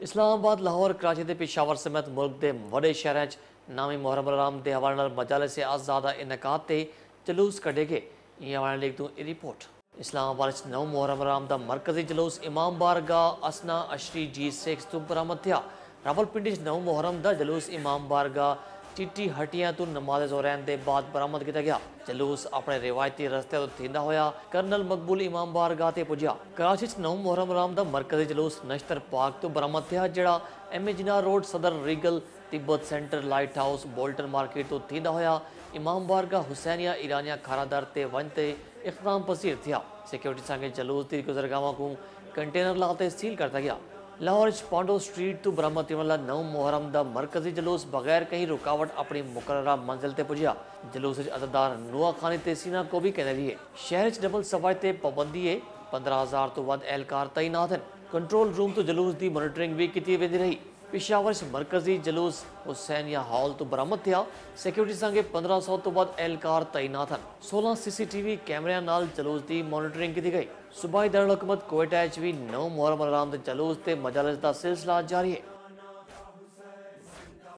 ਇਸਲਾਮਾਬਾਦ ਲਾਹੌਰ ਕਰਾਚੀ ਤੇ ਪਿਸ਼ਾਵਰ ਸਮੇਤ ਮੁਲਕ ਦੇ ਵੱਡੇ ਸ਼ਹਿਰਾਂ 'ਚ ਨਾਮੀ ਮੁਹਰਮ ਰਾਮ ਦੇ ਹਵਾਲੇ ਨਾਲ ਮਜਾਲਿਸ ਆਜ਼ਾਦ ਦਾ ਇਨਕਾਦ ਤੇ ਜਲੂਸ ਕੱਢੇ ਗਏ ਇਹ ਹਵਾਲੇ ਲਿਖ ਦੂੰ ਇਹ ਰਿਪੋਰਟ ਇਸਲਾਮਾਬਾਦ 'ਚ ਨੌ ਮੁਹਰਮ ਰਾਮ ਦਾ ਮਰਕਜ਼ੀ ਜਲੂਸ ਇਮਾਮ ਬਾਰਗਾਹ ਅਸਨਾ ਅਸ਼ਰੀ ਜੀ ਸੇਖ ਤੋਂ ਬਰਾਮਦ ਥਿਆ ਰਾਵਲਪਿੰਡੀ 'ਚ ਨੌ ਮੁਹਰਮ ਦਾ ਜਲੂਸ ਇਮਾਮ ਬਾਰਗਾਹ ਚਿੱਟੀ ਹਟੀਆਂ ਤੋਂ ਨਮਾਜ਼ ਜ਼ੋਰੈਨ ਦੇ ਬਾਅਦ ਬਰਾਮਦ ਕੀਤਾ ਗਿਆ। ਜਲੂਸ ਆਪਣੇ ਰਿਵਾਇਤੀ ਰਸਤੇ ਤੋਂ ਥਿੰਦਾ ਹੋਇਆ। ਕਰਨਲ ਮਕਬੂਲ ਇਮਾਮ ਬਾਰਗਾਹ ਤੇ ਪੁੱਜਾ ਕਰਾਚੀ 'ਚ ਨੌ ਮੁਹਰਮ ਰਾਮ ਦਾ ਮਰਕਜ਼ੀ ਜਲੂਸ ਨਸ਼ਤਰ ਪਾਰਕ ਤੋਂ ਬਰਾਮਦ ਥਿਆ, ਜਿਹੜਾ M A road Sadar Regal Tibet centre light house Bolton market ਤੋਂ ਥੀਂਦਾ ਹੋਇਆ। ਇਮਾਮ ਬਾਰਗਾ ਹੁਸੈਨੀਆ, ਇਰਾਨੀਆ ਖਾਰਾਦਰ ਤੇ ਵੰਜ ਤੇ ਇਖਤਾਮ ਪਸੀਰ ਥਿਆ। ਸਿਕਿਉਰਿਟੀ ਸੰਗੇ ਜਲੂਸ ਦੀ ਗੁਜ਼ਰਗਾਹਾਂ ਨੂੰ ਕੰਟੇਨਰ ਲਾ ਤੇ ਸੀਲ ਕਰਤਾ ਗਿਆ। ਲਾਹੌਰ 'ਚ ਪਾਂਡੋ ਸਟਰੀਟ ਤੋਂ ਬਰਾਮਦ ਹੋਣ ਮੁਹਰਮ ਦਾ ਮਰਕਜ਼ੀ ਜਲੂਸ ਬਗੈਰ ਕਹੀਂ ਰੁਕਾਵਟ ਆਪਣੀ ਮੁਕਰਰਾ ਮੰਜ਼ਿਲ ਤੇ ਪੁੱਜਿਆ। ਜਲੂਸ ਵਿੱਚ ਅਦਦਾਰ ਨੂਆ ਖਾਨੀ ਤੇ ਸੀਨਾ ਕੋ ਵੀ ਕਹਿੰਦੇ ਰਹੀਏ ਸ਼ਹਿਰ 'ਚ ਡਬਲ ਸਫ਼ਾਈ ਤੇ ਪਾਬੰਦੀ ਹੈ 15000 ਤੋਂ ਵੱਧ ਅਹਿਲਕਾਰ ਤਾਇਨਾਤ ਹਨ। ਕੰਟਰੋਲ ਰੂਮ ਤੋਂ ਜਲੂਸ ਦੀ ਮੋਨੀਟਰਿੰਗ ਵੀ ਕੀਤੀ ਜਾਂਦੀ ਰਹੀ। ਪਿਸ਼ਾਵਰ 'ਚ ਮਰਕਜ਼ੀ ਜਲੂਸ ਹੁਸੈਨੀਆ ਹਾਲ ਤੋਂ ਬਰਾਮਦ ਥਿਆ। ਸਿਕਿਉਰਿਟੀ ਸੰਗੇ 1500 ਤੋਂ ਵੱਧ ਐਲਕਾਰ ਤਾਇਨਾਤ ਹਨ। 16 ਸੀਸੀਟੀਵੀ ਕੈਮਰਿਆਂ ਨਾਲ ਜਲੂਸ ਦੀ ਮੋਨੀਟਰਿੰਗ ਕੀਤੀ ਗਈ। ਸੂਬਾਈ ਦਾਰੁਲ ਹਕੂਮਤ ਕੋਇਟਾ 'ਚ ਵੀ ਨੌ ਮੁਹਰਮ ਰਾਮ ਦੇ ਜਲੂਸ ਤੇ ਮਜਾਲਿਸ ਦਾ ਸਿਲਸਿਲਾ ਜਾਰੀ ਹੈ।